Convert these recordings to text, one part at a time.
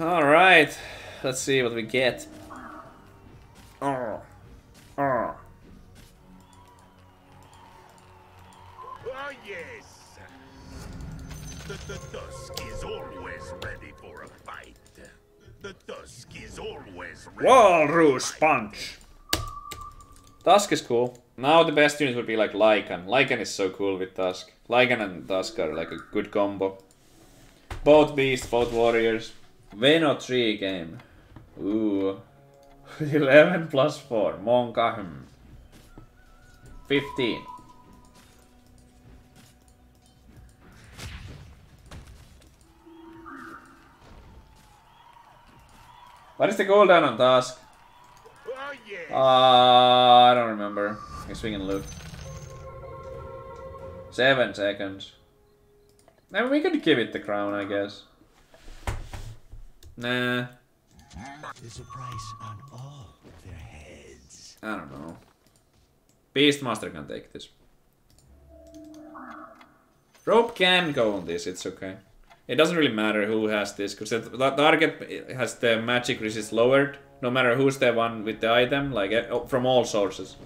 Alright. Let's see what we get. Oh. Oh. Ah, yes. The, the Tusk is always ready for a fight. The Tusk is always ready. Walrus Punch! Tusk is cool. Now the best unit would be like Lycan. Lycan is so cool with Tusk. Lycan and Tusk are like a good combo. Both beasts, both warriors. Veno 3 game. Ooh. 11 plus 4. Monkahm. 15. What is the cooldown on Tusk? Ah. Uh, I don't remember. I guess we can look. Seven seconds. Now we could give it the crown, I guess. Nah, There's a price on all their heads. I don't know. Beastmaster can take this. Rope can go on this, it's okay. It doesn't really matter who has this, because the target has the magic resist lowered, no matter who's the one with the item, like eh, oh, from all sources.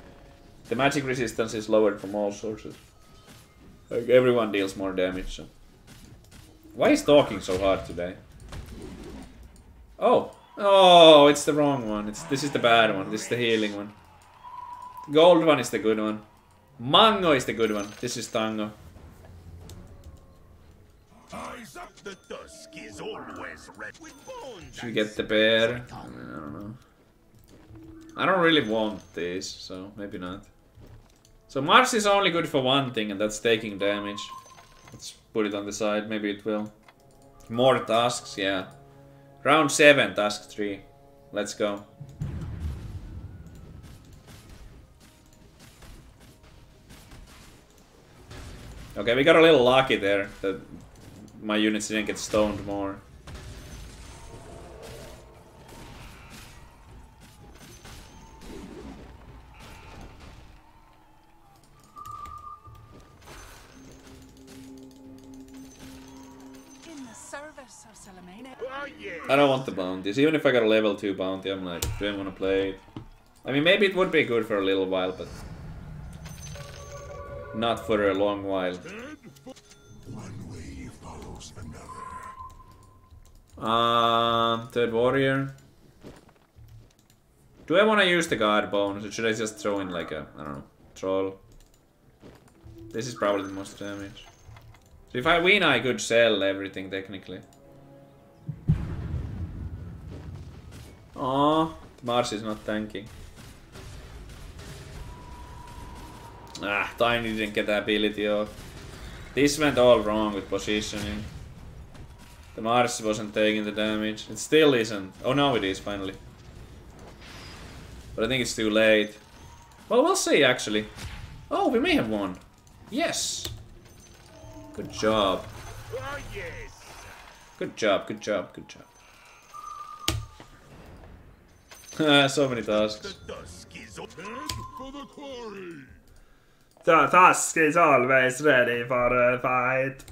The magic resistance is lowered from all sources. Like everyone deals more damage, so. Why is talking so hard today? Oh! Oh, it's the wrong one. It's This is the bad one. This is the healing one. Gold one is the good one. Mango is the good one. This is Tango. Eyes up. The Tusk is always ready. With bones. Should we get the bear? I, mean, I don't know. I don't really want this, so maybe not. So Mars is only good for one thing, and that's taking damage. Let's put it on the side, maybe it will. More Tusks, yeah. Round 7, Tusk 3. Let's go. Okay, we got a little lucky there that my units didn't get stoned more. I don't want the bounties. Even if I got a level 2 bounty, I'm like, do I want to play it? I mean, maybe it would be good for a little while, but... Not for a long while. One way follows another. Um, third warrior. Do I want to use the guard bonus, or should I just throw in like a, I don't know, troll? This is probably the most damage. So if I win, I could sell everything, technically. Aww, Mars is not tanking. Ah, Tiny didn't get the ability off. This went all wrong with positioning. The Mars wasn't taking the damage. It still isn't. Oh, now it is, finally. But I think it's too late. Well, we'll see, actually. Oh, we may have won. Yes! Good job. Yes. Good job, good job, good job. so many Tusks. The Tusk is open. for the quarry. The Tusk is always ready for a fight.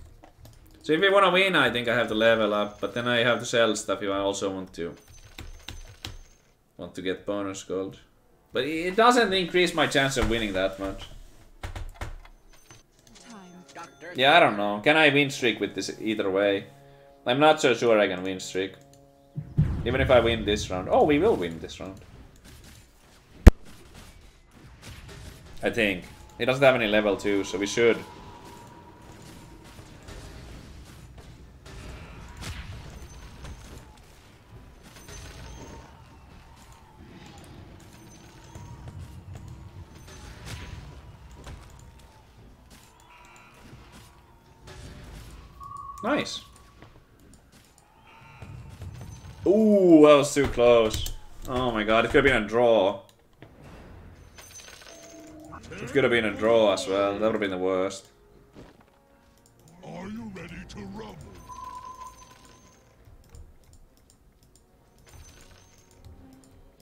So if we wanna win, I think I have to level up, but then I have to sell stuff if I also want to. Want to get bonus gold. But it doesn't increase my chance of winning that much. Yeah, I don't know. Can I win streak with this either way? I'm not so sure I can win streak. Even if I win this round. Oh, we will win this round. I think. He doesn't have any level 2, so we should. Was too close. Oh my god, it could have been a draw. It could have been a draw as well. That would have been the worst. Are you ready to rumble?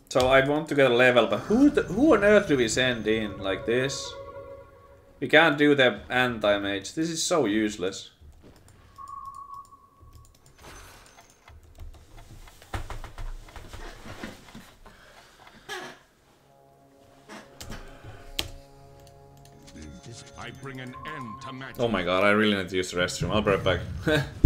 So I want to get a level, but who the, who on earth do we send in like this? We can't do the anti-mage. This is so useless. Oh my god, I really need to use the restroom. I'll be right back.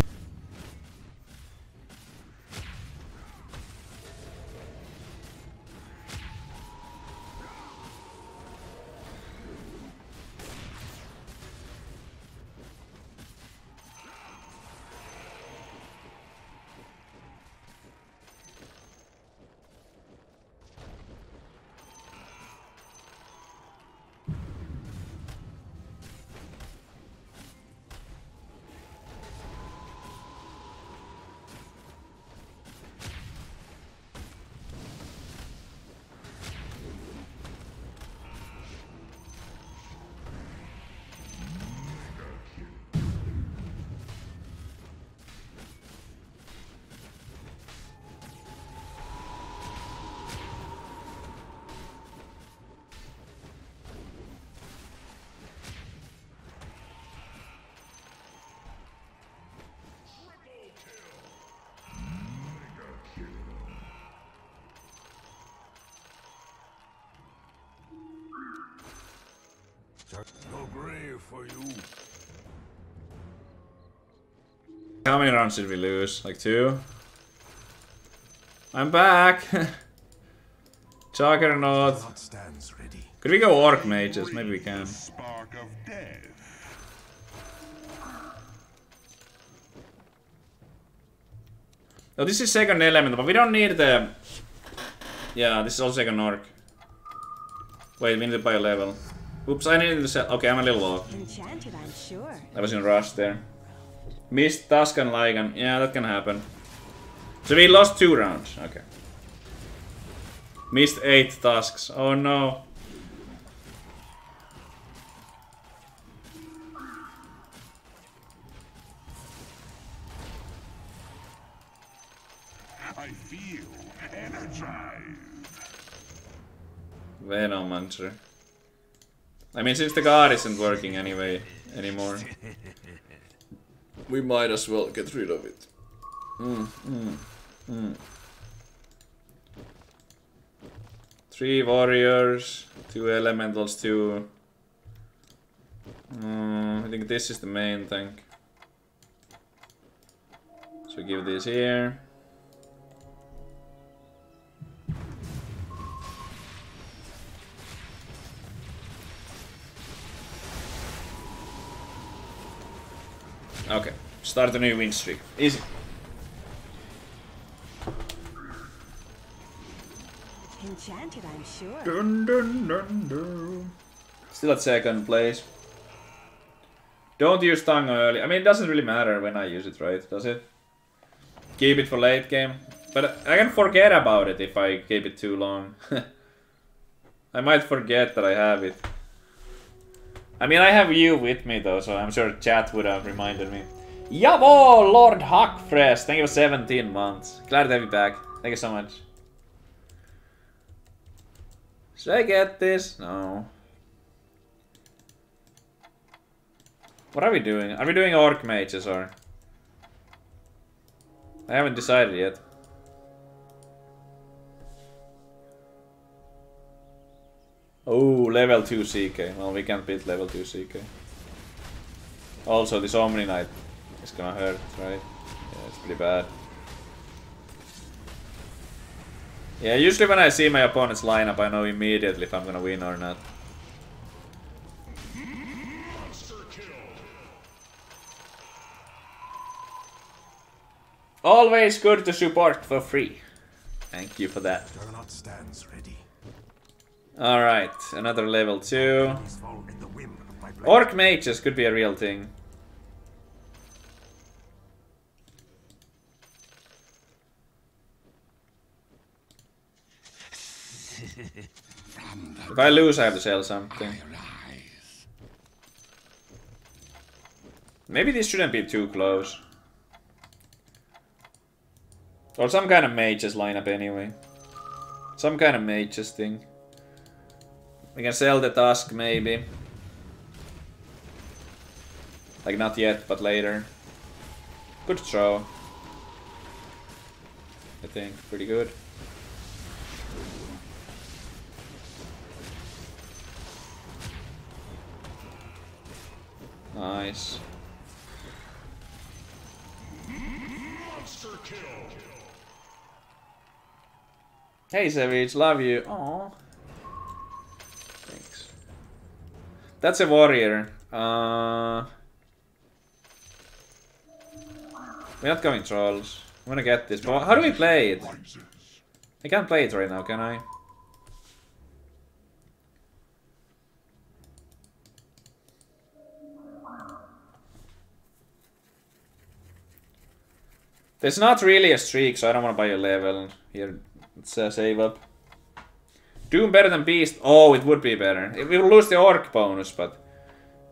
No grave for you. How many rounds did we lose? Like two? I'm back! Juggernaut. Could we go Orc Mages? Maybe we can. Oh, this is second element, but we don't need the... Yeah, this is also second Orc. Wait, we need to buy a level. Oops, I needed to sell... Okay, I'm a little off. Enchanted, I'm sure. I was in rush there. Missed Tusk and Lycan. Yeah, that can happen. So we lost two rounds. Okay. Missed eight tasks. Oh no. I feel energized. Venomancer. I mean, since the guard isn't working anyway anymore, we might as well get rid of it. Mm, mm, mm. Three warriors, two elementals, two. Mm, I think this is the main thing. So give this here. Okay, start a new win streak. Easy. Enchanted, I'm sure. Dun, dun, dun, dun. Still at second place. Don't use tongue early. I mean, it doesn't really matter when I use it, right? Does it? Keep it for late game. But I can forget about it if I keep it too long. I might forget that I have it. I mean, I have you with me though, so I'm sure chat would have reminded me. Jawohl, Lord Hackfresh! Thank you for 17 months. Glad to have you back. Thank you so much. Should I get this? No. What are we doing? Are we doing Orc Mages or? I haven't decided yet. Oh, level 2 CK. Well, we can't beat level 2 CK. Also, this Omniknight is gonna hurt, right? Yeah, it's pretty bad. Yeah, usually when I see my opponent's lineup, I know immediately if I'm gonna win or not. Always good to support for free. Thank you for that. Juggernaut stands ready. Alright, another level 2. These fall at the whim of my blade. Orc mages could be a real thing. If I lose, I have to sell something. Maybe this shouldn't be too close. Or some kind of mages lineup anyway. Some kind of mages thing. We can sell the Tusk maybe. Like not yet, but later. Good throw. I think pretty good. Nice. Hey Savage, love you. Aww. That's a warrior. Uh, we're not going trolls. I'm gonna get this. But how do we play it? I can't play it right now, can I? There's not really a streak, so I don't want to buy a level. Here, let's uh, save up. Doom better than Beast? Oh, it would be better. We will lose the Orc bonus, but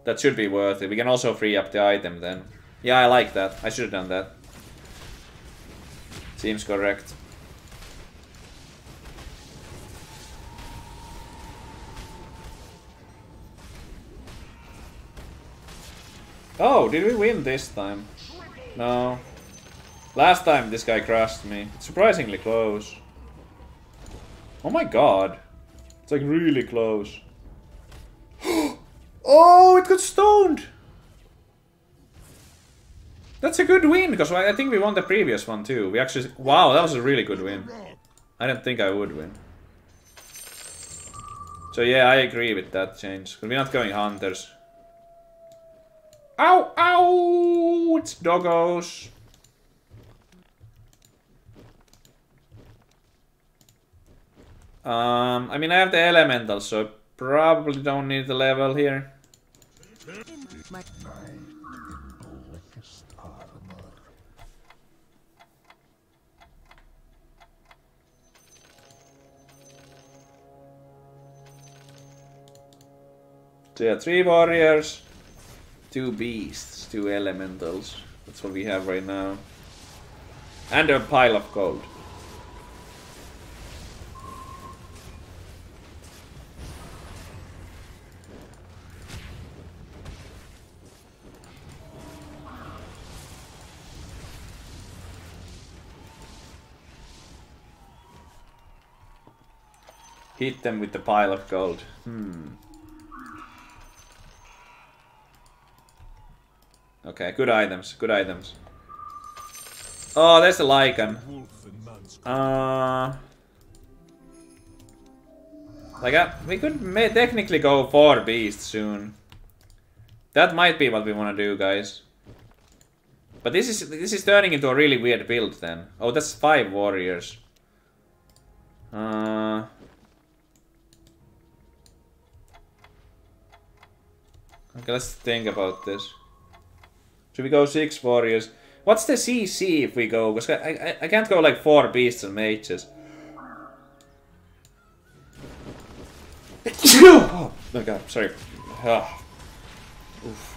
that should be worth it. We can also free up the item then. Yeah, I like that. I should have done that. Seems correct. Oh, did we win this time? No. Last time this guy crushed me. Surprisingly close. Oh my god. It's like really close. oh, it got stoned! That's a good win, because I think we won the previous one too. We actually... Wow, that was a really good win. I didn't think I would win. So yeah, I agree with that change. We're not going hunters. Ow! Ow! It's doggos. Um, I mean, I have the elemental, so probably don't need the level here. So yeah, three warriors, two beasts, two elementals. That's what we have right now. And a pile of gold. Hit them with the pile of gold. Hmm. Okay, good items, good items. Oh, there's a Lycan. Uh, like, uh, we could may technically go for Beast soon. That might be what we want to do, guys. But this is this is turning into a really weird build then. Oh, that's five warriors. Uh, okay, let's think about this. Should we go six warriors? What's the CC if we go? Because I, I, I can't go like four beasts and mages. oh my god, sorry. Ah. Oof.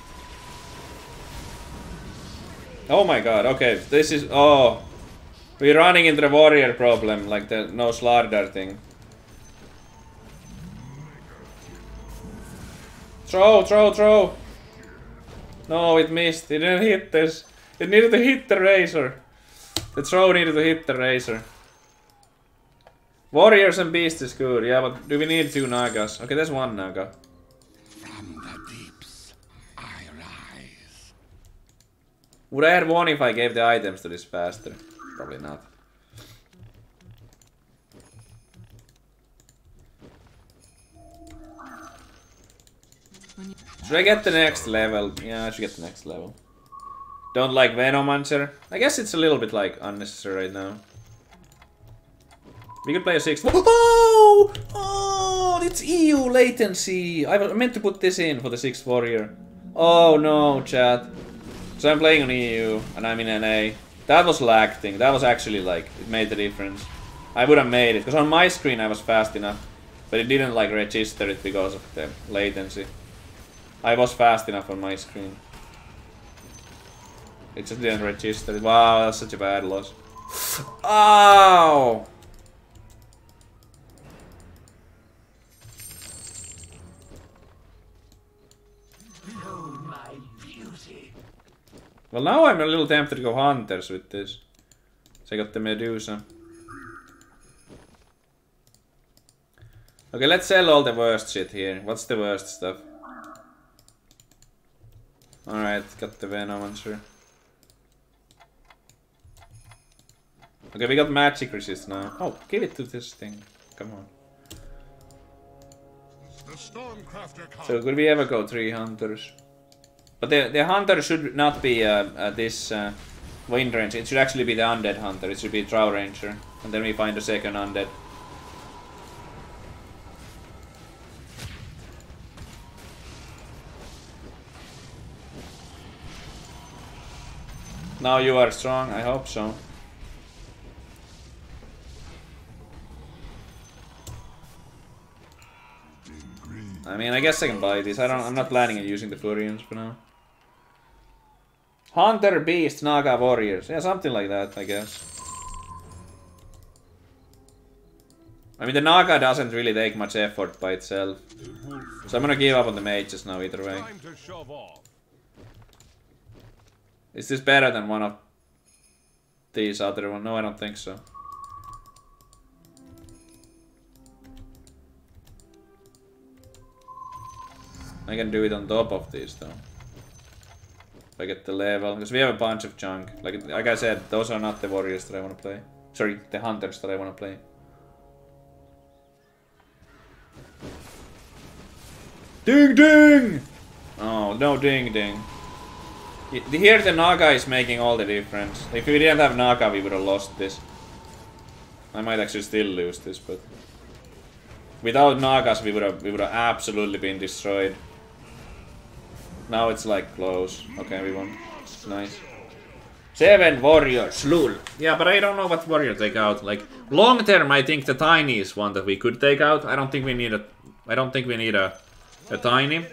Oh my god, okay, this is... Oh. We're running into the warrior problem, like the no Slardar thing. Throw, throw, throw! No, it missed. It didn't hit this. It needed to hit the razor. The throw needed to hit the razor. Warriors and beasts is good, yeah, but do we need two Nagas? Okay, there's one Naga. From the deeps, I rise. Would I have won if I gave the items to this faster? Probably not. Should I get the next level? Yeah, I should get the next level. Don't like Venomancer? I guess it's a little bit like unnecessary right now. We could play a 6. Oh! Oh! It's EU latency! I meant to put this in for the 6th warrior. Oh no, chat. So I'm playing on EU, and I'm in NA. That was lag thing. That was actually like, it made the difference. I would have made it, because on my screen I was fast enough. But it didn't like register it because of the latency. I was fast enough on my screen. It just didn't register. Wow, that's such a bad loss. Ow! Well, now I'm a little tempted to go hunters with this. So I got the Medusa. Okay, let's sell all the worst shit here. What's the worst stuff? Alright, got the Venomancer. Okay, we got magic resist now. Oh, give it to this thing. Come on. The Stormcrafter comes. So could we ever go three hunters? But the the hunter should not be uh, uh, this uh, wind ranger. It should actually be the undead hunter. It should be drow ranger, and then we find a second undead. Now you are strong. I hope so. I mean, I guess I can buy these. I don't. I'm not planning on using the Furions for now. Hunter, Beast, Naga, Warriors. Yeah, something like that, I guess. I mean, the Naga doesn't really take much effort by itself. So I'm gonna give up on the mages now either way. Time to shove off. Is this better than one of these other one? No, I don't think so. I can do it on top of these though. If I get the level, because we have a bunch of junk. Like like I said, those are not the warriors that I want to play. Sorry, the hunters that I want to play. Ding ding! Oh, no ding ding. Here the Naga is making all the difference. If we didn't have Naga, we would have lost this. I might actually still lose this, but without Nagas, we would have we would have absolutely been destroyed. Now it's like close. Okay, we won. Nice. Seven warriors, lul. Yeah, but I don't know what warrior take out. Like long term, I think the tiny is one that we could take out. I don't think we need a. I don't think we need a, a tiny.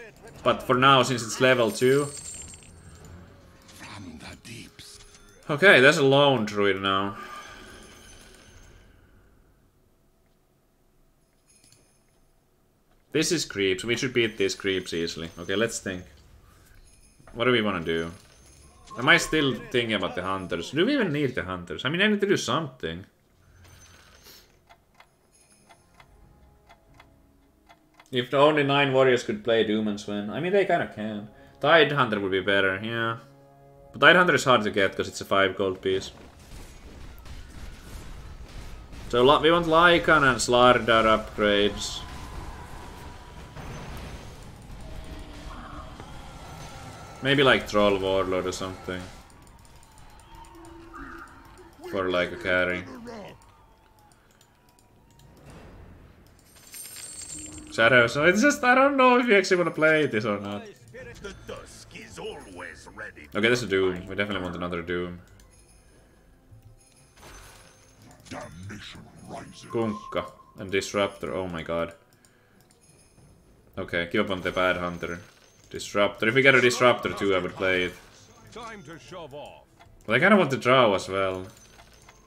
But for now, since it's level two. From the deeps. Okay, there's a lone druid now. This is creeps. We should beat these creeps easily. Okay, let's think. What do we want to do? Am I still thinking about the hunters? Do we even need the hunters? I mean, I need to do something. If only nine warriors could play Doom and Sven. I mean, they kind of can. Tide Hunter would be better, yeah. But Tide Hunter is hard to get because it's a 5 gold piece. So we want Lycan and Slardar upgrades. Maybe like Troll Warlord or something. For like a carry. Shadow, so it's just, I don't know if you actually want to play this or not. The Tusk is always ready. Okay, that's a Doom. We definitely want another Doom. Damnation rises. Kunkka and Disruptor, oh my god. Okay, give up on the bad hunter. Disruptor. If we get a Disruptor too, I would play it. Time to shove off. But I kinda want to draw as well.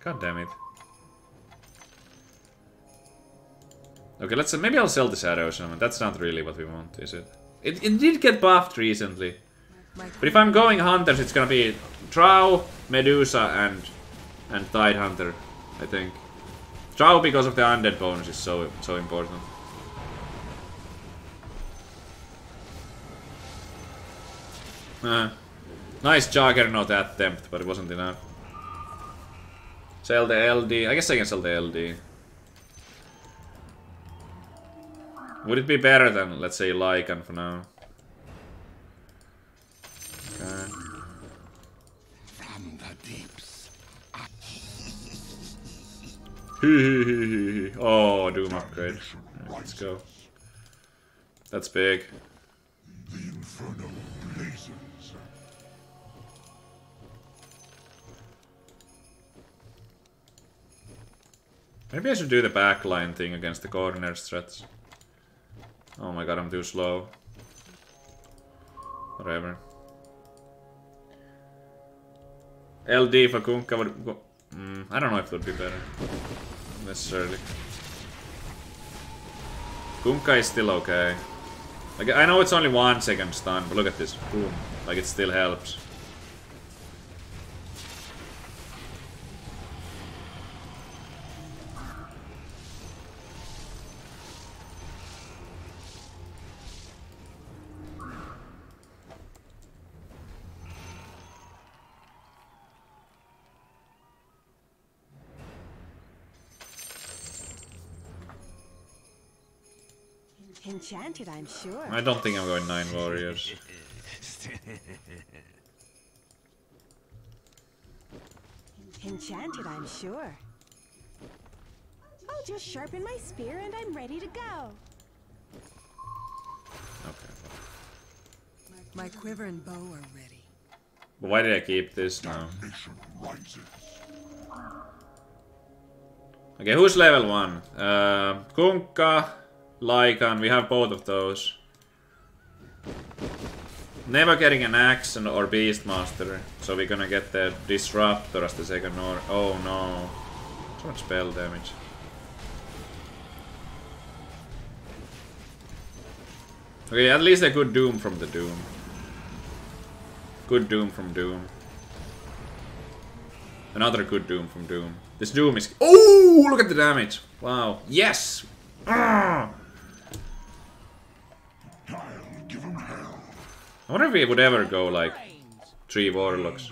God damn it. Okay, let's maybe I'll sell the Shadow Shaman. That's not really what we want, is it? It, it did get buffed recently. But if I'm going hunters, it's gonna be Drow, Medusa, and and Tide Hunter, I think. Drow because of the undead bonus is so so important. Uh, nice Juggernaut attempt, but it wasn't enough. Sell the LD. I guess I can sell the LD. Would it be better than, let's say, Lycan for now? Okay. From the deeps. oh, Doom upgrade. Let's go. That's big. The inferno blazes. Maybe I should do the backline thing against the corner threats. Oh my god, I'm too slow. Whatever. LD for Kunkka would go... Mm, I don't know if it would be better. Necessarily. Kunkka is still okay. Like, I know it's only one second stun, but look at this. Boom. Like, it still helps. Enchanted, I'm sure. I don't think I'm going nine warriors. Enchanted, I'm sure. I'll just sharpen my spear and I'm ready to go. Okay. My quiver and bow are ready. But why did I keep this now? Okay, who's level 1? Uh, Kunkka, Lycan, we have both of those. Never getting an axe and, or Beastmaster, so we're gonna get the Disruptor as the second or... Oh no. So much spell damage. Okay, at least a good Doom from the Doom. Good Doom from Doom. Another good Doom from Doom. This Doom is... Oh, look at the damage. Wow. Yes! Ah! I wonder if we would ever go like three warlocks.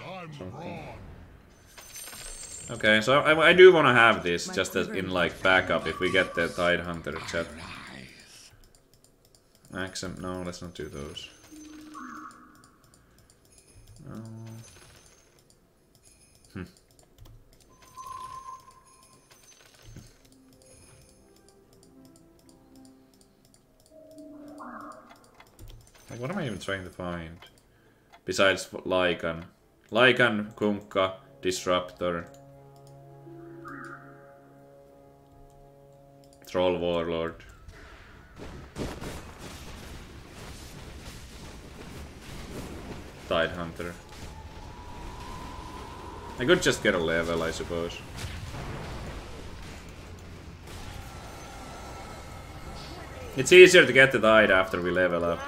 Okay, so I, I do want to have this just as in like backup if we get the Tide Hunter chat. Accent, no, let's not do those. Like, what am I even trying to find? Besides Lycan. Lycan, Kunkka, Disruptor. Troll Warlord. Tide Hunter. I could just get a level, I suppose. It's easier to get the Tide after we level up.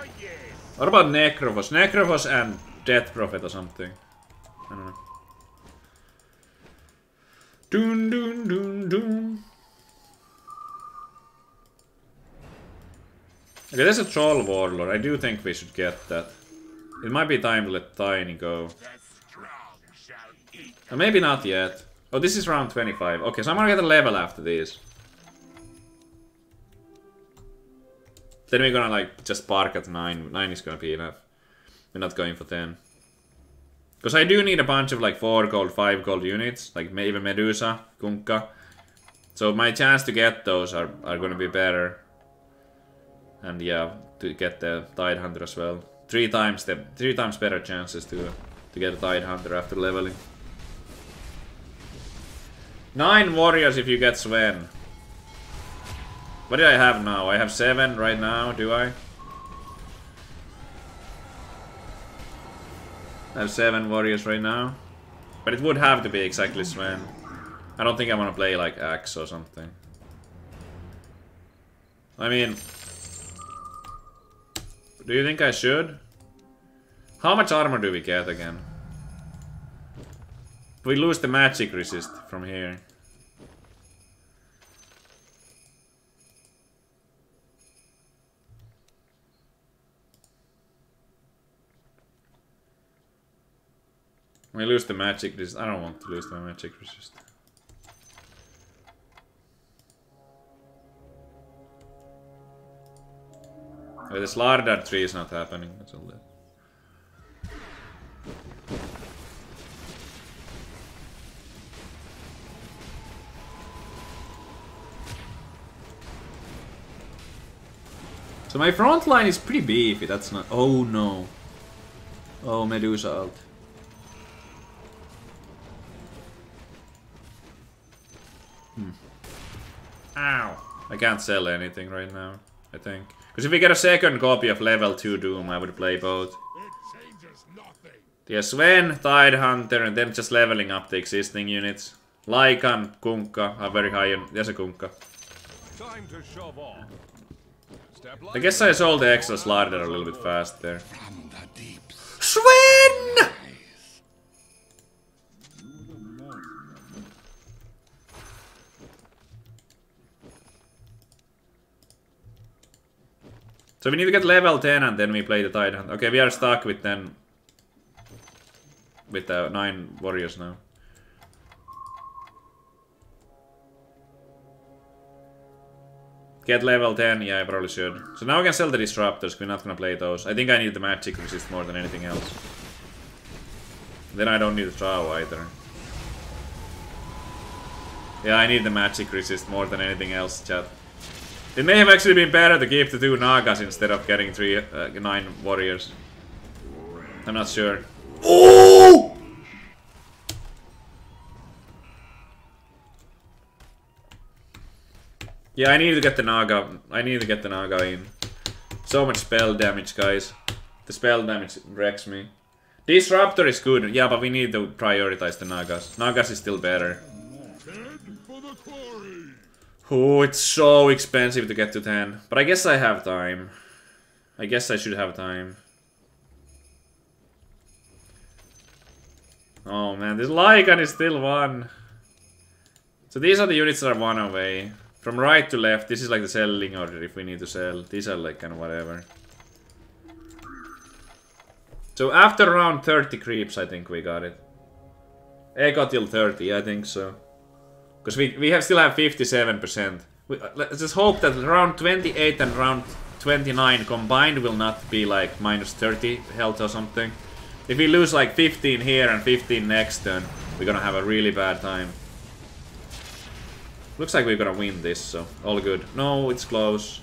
What about Necrophos? Necrophos and Death Prophet or something. I don't know. Doon doon doon doon. Okay, there's a Troll Warlord. I do think we should get that. It might be time to let Tiny go. Uh, maybe not yet. Oh, this is round 25. Okay, so I'm gonna get a level after this. Then we're gonna like just park at 9. 9 is gonna be enough. We're not going for 10. Because I do need a bunch of like 4 gold, 5 gold units. Like maybe Medusa, Kunkka. So my chance to get those are, are gonna be better. And yeah, to get the Tide Hunter as well. Three times the three times better chances to to get a Tide Hunter after leveling. Nine warriors if you get Sven. What do I have now? I have seven right now, do I? I have seven warriors right now. But it would have to be exactly Sven. I don't think I want to play like Axe or something. I mean... Do you think I should? How much armor do we get again? We lose the magic resist from here. We lose the magic resist. I don't want to lose my magic resist. Okay, the Slardar tree is not happening. That's all that. So my front line is pretty beefy, that's not... Oh no. Oh, Medusa ult. Hmm. Ow. I can't sell anything right now, I think. Because if we get a second copy of level 2 Doom, I would play both. It changes nothing. Yeah, Sven, Tide Hunter, and then just leveling up the existing units. Lycan, Kunkka are very high on... There's a Kunkka. Time to shove off. Step I guess I sold the extra Slardar a little bit fast there. From the. Sven! So we need to get level 10 and then we play the Hunter. Okay, we are stuck with 10. With uh, 9 warriors now. Get level 10? Yeah, I probably should. So now I can sell the Disruptors, we're not gonna play those. I think I need the Magic Resist more than anything else. Then I don't need the Drow either. Yeah, I need the Magic Resist more than anything else, chat. It may have actually been better to give the two Nagas instead of getting three, uh, nine Warriors. I'm not sure. Oh! Yeah, I need to get the Naga. I need to get the Naga in. So much spell damage, guys. The spell damage wrecks me. Disruptor is good, yeah, but we need to prioritize the Nagas. Nagas is still better. Oh, it's so expensive to get to 10. But I guess I have time. I guess I should have time. Oh man, this Lycan is still one. So these are the units that are one away. From right to left, this is like the selling order if we need to sell. These are like kind of whatever. So after round 30 creeps, I think we got it. I got till 30, I think so. Because we, we have still have 57%. We, uh, let's just hope that round 28 and round 29 combined will not be like minus 30 health or something. If we lose like 15 here and 15 next turn, we're gonna have a really bad time. Looks like we're gonna win this, so all good. No, it's close.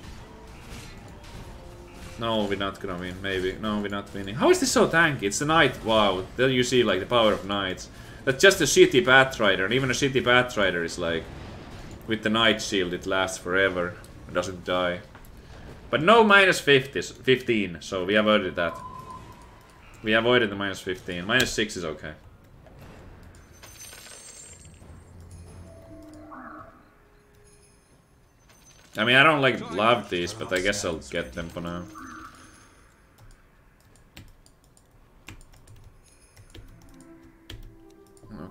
No, we're not gonna win, maybe. No, we're not winning. How is this so tanky? It's the knight. Wow, there you see like the power of knights. That's just a shitty Batrider, and even a shitty Batrider is like... With the Knight Shield, it lasts forever. It doesn't die. But no minus 50, 15, so we avoided that. We avoided the minus 15. Minus 6 is okay. I mean, I don't like love these, but I guess I'll get them for now.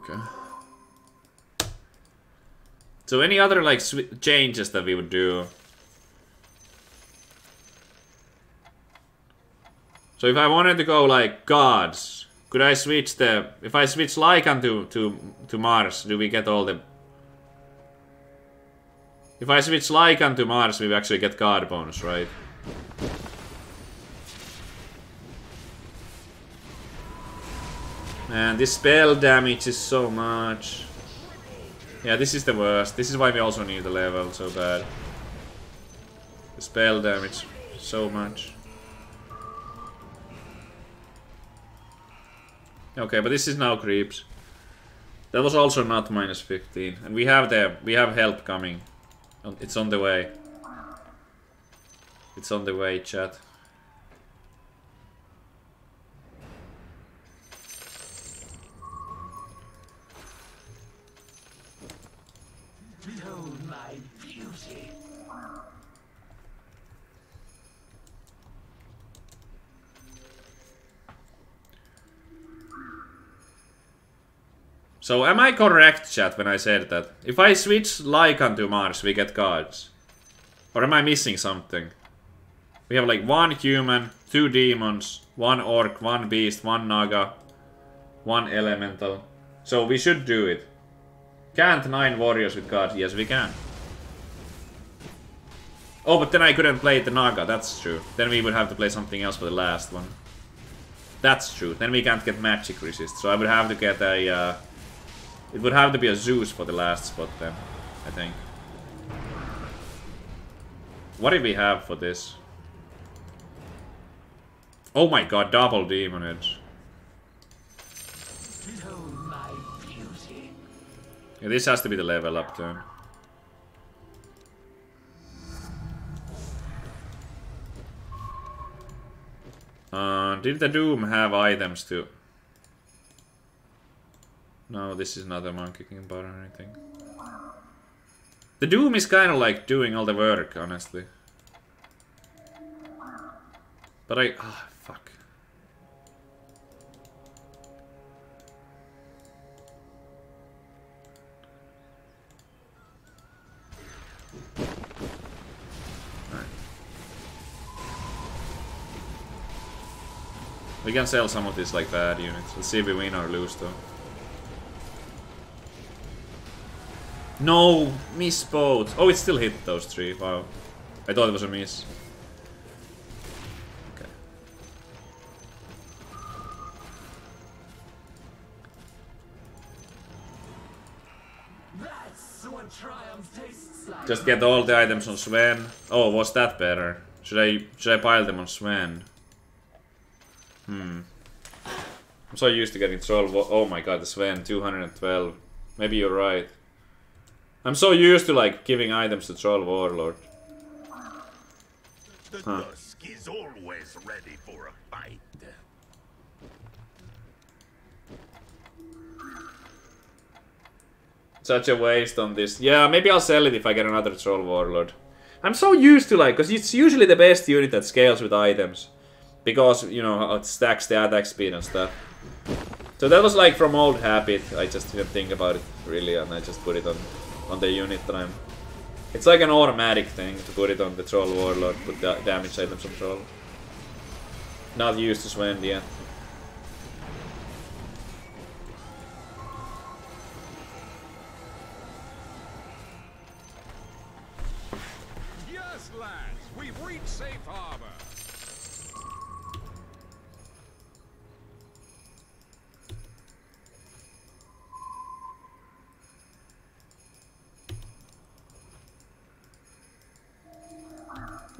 Okay. So any other like changes that we would do? So if I wanted to go like gods, could I switch the if I switch Lycan to to to Mars, do we get all the If I switch Lycan to Mars, we actually get god bonus, right? Man, this spell damage is so much. Yeah, this is the worst. This is why we also need the level so bad. The spell damage, so much. Okay, but this is now creeps. That was also not minus 15. And we have the we have help coming. It's on the way. It's on the way, chat. So am I correct, chat, when I said that? If I switch Lycan to Mars, we get cards. Or am I missing something? We have like one human, two demons, one orc, one beast, one naga, one elemental. So we should do it. Can't nine warriors with cards? Yes, we can. Oh, but then I couldn't play the naga, that's true. Then we would have to play something else for the last one. That's true. Then we can't get magic resist, so I would have to get a... Uh, it would have to be a Zeus for the last spot then, I think. What do we have for this? Oh my god, double demon edge. Yeah, this has to be the level up turn. Uh, did the Doom have items to... No, this is not a monkey king bar or anything. The Doom is kind of like doing all the work, honestly. But I... Ah, oh, fuck. We can sell some of these like bad units. Let's see if we win or lose though. No, miss both. Oh, it still hit those three. Wow. I thought it was a miss. Okay. Just get all the items on Sven. Oh, was that better? Should I should I pile them on Sven? Hmm. I'm so used to getting troll. Oh my god, the Sven 212. Maybe you're right. I'm so used to like giving items to troll warlord. The Huh. Tusk is always ready for a fight. Such a waste on this. Yeah, maybe I'll sell it if I get another troll warlord. I'm so used to like, cause it's usually the best unit that scales with items, because you know it stacks the attack speed and stuff. So that was like from old habit. I just didn't think about it really, and I just put it on on the unit that I'm. It's like an automatic thing to put it on the troll warlord, put the damage items on troll. Not used to Sven yet. Yes, lads, we've reached safe harbor.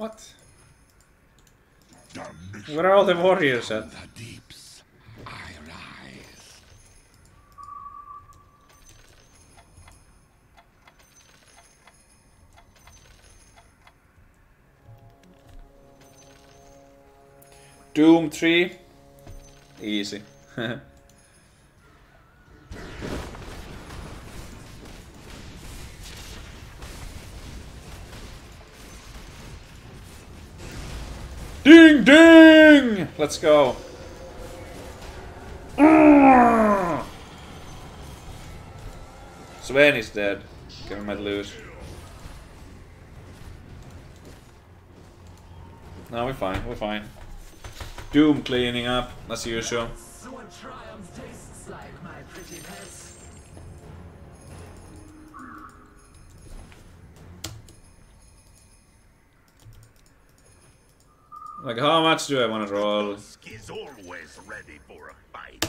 What? Where are all the warriors at? The deeps, I rise. Doom 3. Easy. Let's go. Mm. Sven is dead. Kevin might lose. No, we're fine, we're fine. Doom cleaning up, as usual. Like, how much do I want to roll? Tusk is always ready for a fight.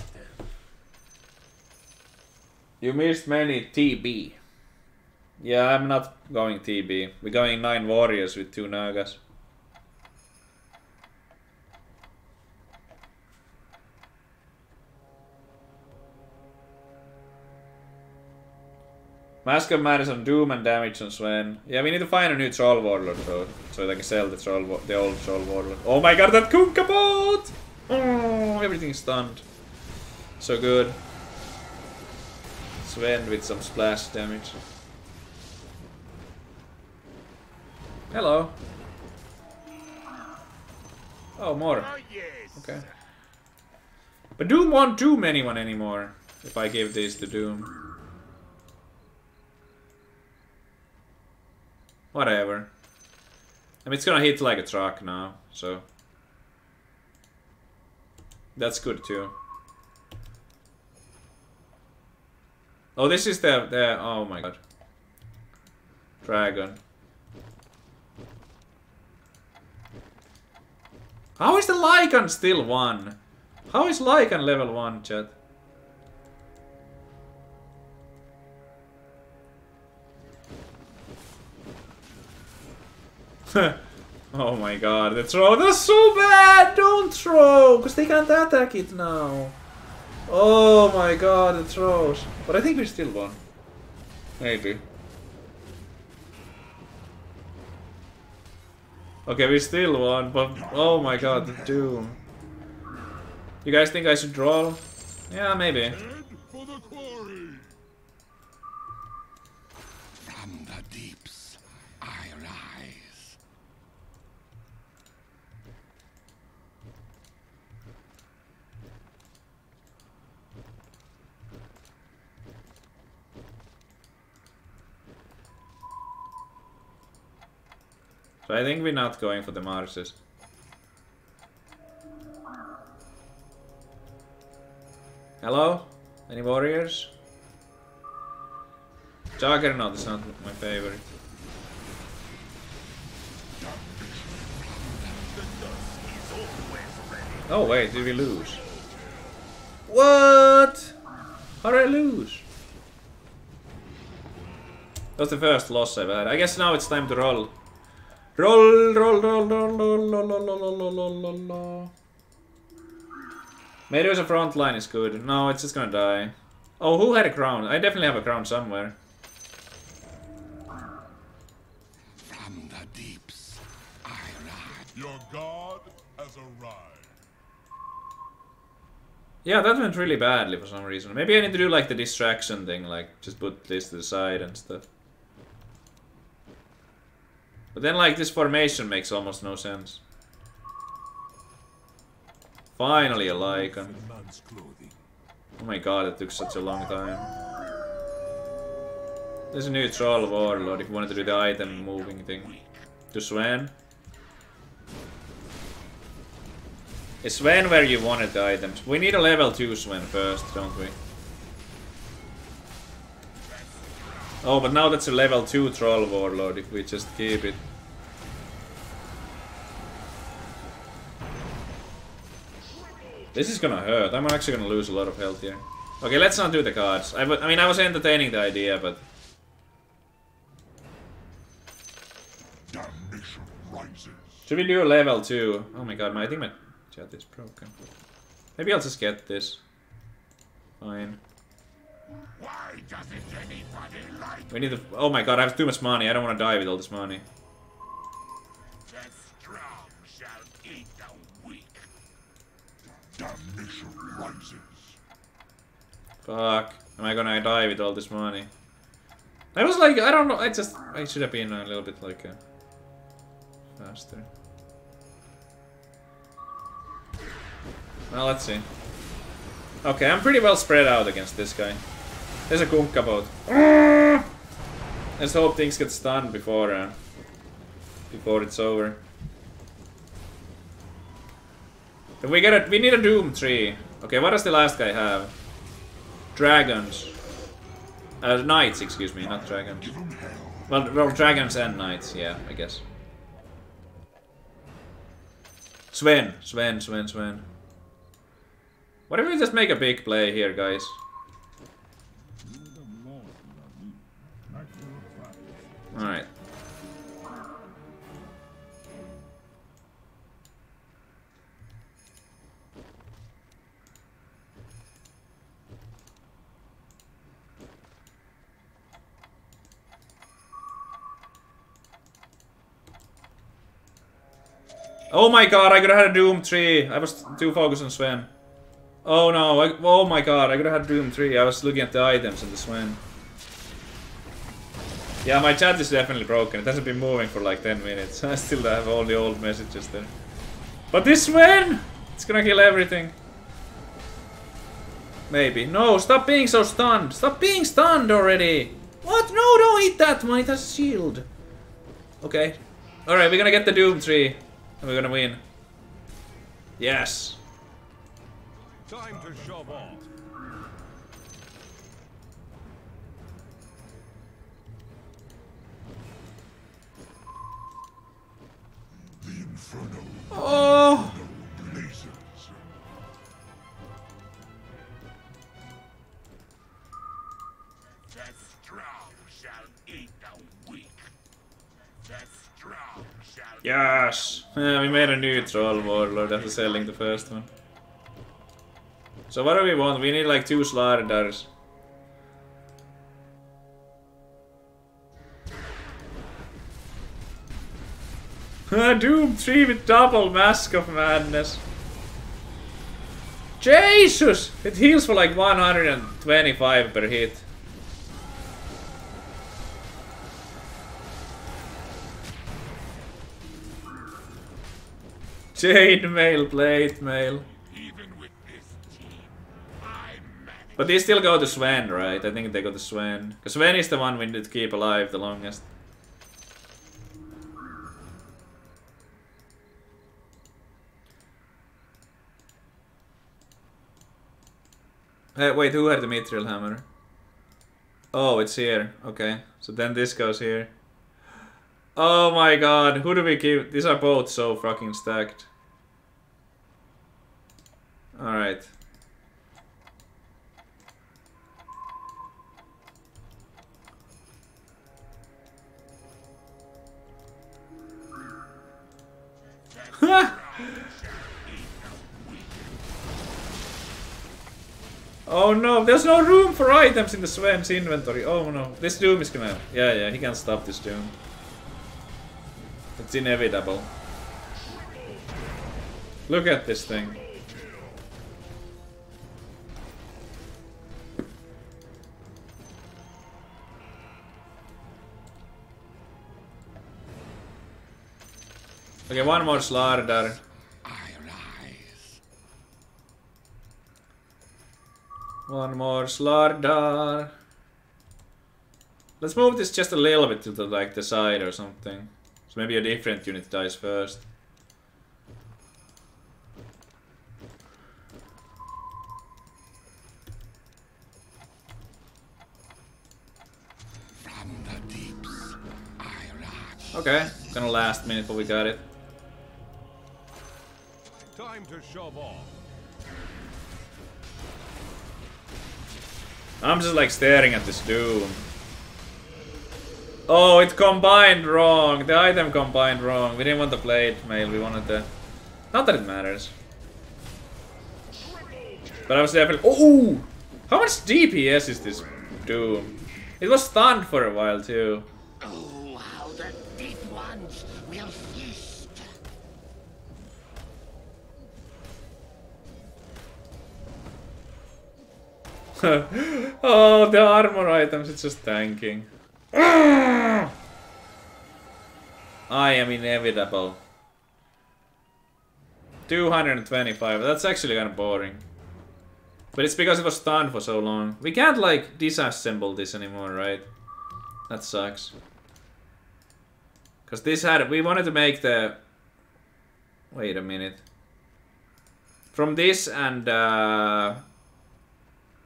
You missed many TB. Yeah, I'm not going TB. We're going 9 warriors with 2 Nagas. Mask of Madness on Doom and damage on Sven. Yeah, we need to find a new Troll Warlord though, so they can sell the troll, the old Troll Warlord. Oh my god, that Kunkka boat! Oh, everything's stunned. So good. Sven with some splash damage. Hello. Oh, more. Ah. Okay. But Doom won't doom anyone anymore if I give this to Doom. Whatever. I mean, it's gonna hit like a truck now, so. That's good too. Oh, this is the, the, oh my god. Dragon. How is the Lycan still 1? How is Lycan level 1, chat? oh my god, the throw, that's so bad! Don't throw! Because they can't attack it now. Oh my god, the throws. But I think we still won. Maybe. Okay, we still won, but oh my god, the Doom. You guys think I should draw? Yeah, maybe. So I think we're not going for the Marses. Hello? Any warriors? Juggernaut is not my favorite. Oh wait, did we lose? What? How did I lose? That's the first loss I've had. I guess now it's time to roll. Roll, roll, roll, roll, roll, roll, roll, roll, roll, roll, roll, roll. Maybe a front line is good. No, it's just gonna die. Oh, who had a crown? I definitely have a crown somewhere. From the deeps, I rise. Your god has arrived. Yeah, that went really badly for some reason. Maybe I need to do like the distraction thing, like just put this to the side and stuff. But then like this formation makes almost no sense. Finally a Lycan. Oh my god, it took such a long time. There's a new Troll Warlord if you wanted to do the item moving thing. To Sven. Is Sven where you wanted the items? We need a level 2 Sven first, don't we? Oh, but now that's a level 2 Troll Warlord if we just keep it. This is gonna hurt. I'm actually gonna lose a lot of health here. Okay, let's not do the cards. I mean, I was entertaining the idea, but... Damnation rises. Should we do a level 2? Oh my god, my, I think my chat is broken. Maybe I'll just get this. Fine. Why doesn't anybody like We need to... Oh my god, I have too much money. I don't want to die with all this money. the strong shall eat the weak? Damnation rises. Fuck. Am I gonna die with all this money? I was like, I don't know, I just... I should have been a little bit like... Uh, faster. Well, let's see. Okay, I'm pretty well spread out against this guy. There's a Kunkka boat. Let's hope things get stunned before... Uh, before it's over. But we get a, we need a Doom 3. Okay, what does the last guy have? Dragons. Uh, knights, excuse me, not dragons. Well, well, dragons and knights, yeah, I guess. Sven, Sven, Sven, Sven. What if we just make a big play here, guys? Alright. Oh my god, I could have had a Doom 3. I was too focused on Sven. Oh no, I, oh my god, I could have had Doom 3. I was looking at the items in the Sven. Yeah, my chat is definitely broken. It hasn't been moving for like 10 minutes. I still have all the old messages there. But this man! It's gonna kill everything. Maybe. No, stop being so stunned. Stop being stunned already. What? No, don't eat that one. It has shield. Okay. Alright, we're gonna get the Doom 3. And we're gonna win. Yes. Time to shove off. Shall Yes! Yeah, we made a new troll warlord after selling the first one. So what do we want? We need like two Slardars. Uh, Doom 3 with double Mask of Madness. Jesus! It heals for like 125 per hit. Chain mail, plate mail. even with this team. But they still go to Sven, right? I think they go to Sven. Because Sven is the one we need to keep alive the longest. Hey, wait, who had the Mithril Hammer? Oh, it's here. Okay. So then this goes here. Oh my god, who do we keep? These are both so fucking stacked. Alright. Oh no, there's no room for items in the Sven's inventory. Oh no, this Doom is gonna... Yeah, yeah, he can't stop this Doom. It's inevitable. Look at this thing. Okay, one more Slardar. I rise. One more Slardar. Let's move this just a little bit to the like the side or something. So maybe a different unit dies first. From the deeps, I rise. Okay, gonna last minute, but we got it. Time to shove off. I'm just like staring at this doom. Oh, it combined wrong. The item combined wrong. We didn't want the blade mail, we wanted the... Not that it matters. But I was definitely... Oh! How much DPS is this doom? It was stunned for a while too. oh, the armor items, it's just tanking. I am inevitable. 225, that's actually kind of boring. But it's because it was stunned for so long. We can't, like, disassemble this anymore, right? That sucks. Because this had... We wanted to make the... Wait a minute. From this and, uh...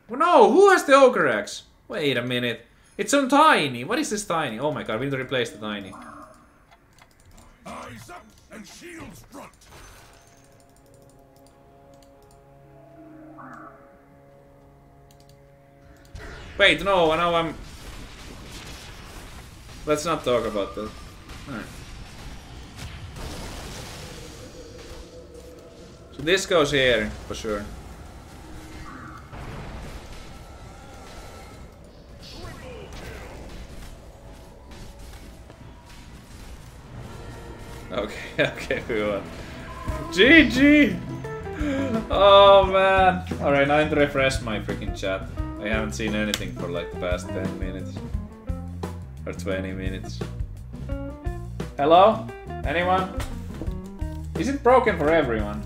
Well, no, who has the Ogre Axe? Wait a minute. It's on Tiny. What is this Tiny? Oh my god, we need to replace the Tiny. Eyes up and shields front. Wait, no, now I'm... Let's not talk about that. Alright. So this goes here, for sure. Okay, okay, we won. GG! Oh man! Alright, now I need to refresh my freaking chat. I haven't seen anything for like the past 10 minutes. Or 20 minutes. Hello? Anyone? Is it broken for everyone?